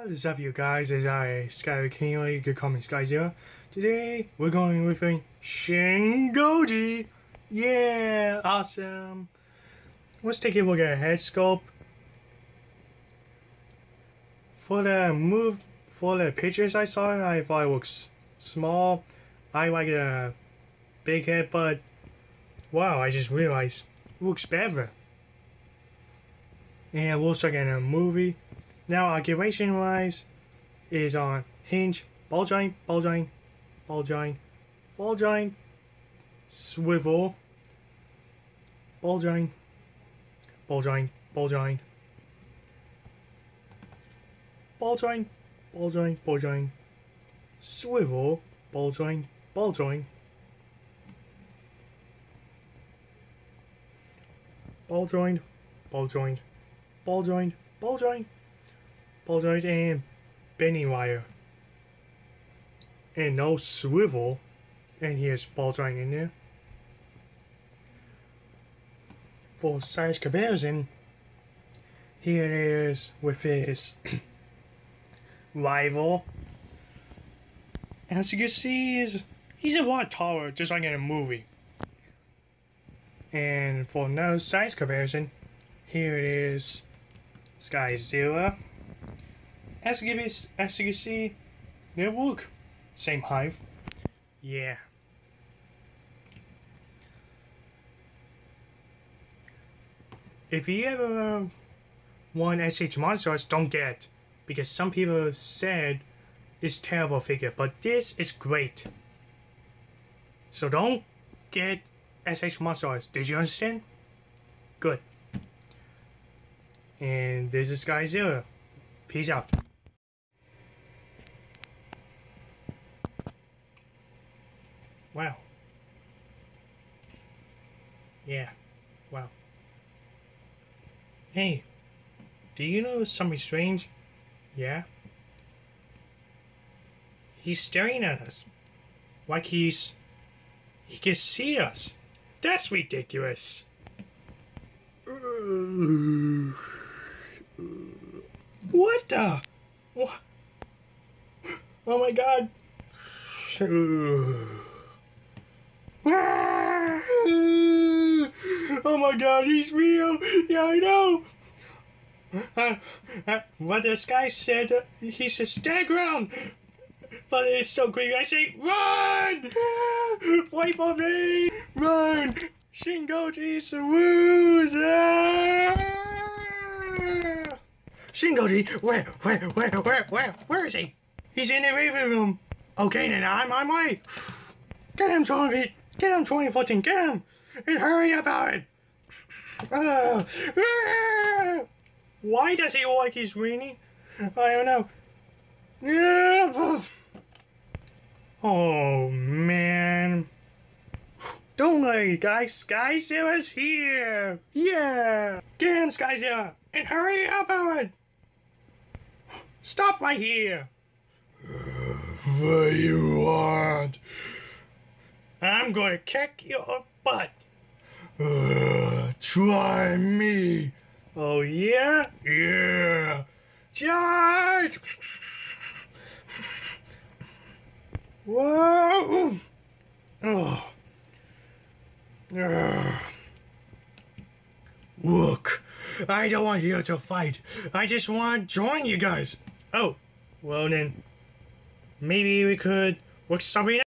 What is up, you guys? It's I, Sky King, or you could call me Sky Zero. Today, we're going with a Shingoji. Yeah, awesome. Let's take a look at head sculpt. For the move, for the pictures I saw, I thought it looks small. I like the big head, but wow, I just realized it looks better. And it looks like in a movie. Now, occupation wise is on hinge, ball joint, ball joint, ball joint, ball joint, swivel, ball joint, ball joint, ball joint, ball joint, ball joint, ball joint, swivel, ball joint, ball joint, ball joint, ball joint, ball joint, ball joint, ball and bending wire. And no swivel. And here's ball in there. For size comparison, here it is with his rival. As you can see, he's, he's a lot taller, just like in a movie. And for no size comparison, here it is Sky Zero. As you, can, as you can see, they work. same hive. Yeah. If you ever um, want SH Monsters, don't get because some people said it's terrible figure, but this is great. So don't get SH Monsters. Did you understand? Good. And this is Sky Zero. Peace out. Wow. Yeah. Wow. Hey, do you know something strange? Yeah? He's staring at us. Like he's... He can see us. That's ridiculous. What the? What? Oh my god. Oh my god, he's real! Yeah, I know! Uh, uh, what this guy said, uh, he said, stay ground! But it's so creepy, I say, run! Wait for me! Run! Shingoji Sawoos! Shingoji, where, where, where, where, where, where is he? He's in the river room. Okay, then I'm on my way. Get him, 20, get him, 2014, get him! And hurry about it! Uh, uh, why does he like he's weenie? I don't know. Oh, man. Don't worry, guys. Sky Zero's here. Yeah. Get him, Sky Zero. And hurry about it. Stop right here. What you want? I'm going to kick your butt. Uh, try me. Oh, yeah? Yeah. Charge! Whoa! Oh. Ugh. Look, I don't want you to fight. I just want to join you guys. Oh, well then, maybe we could work something out.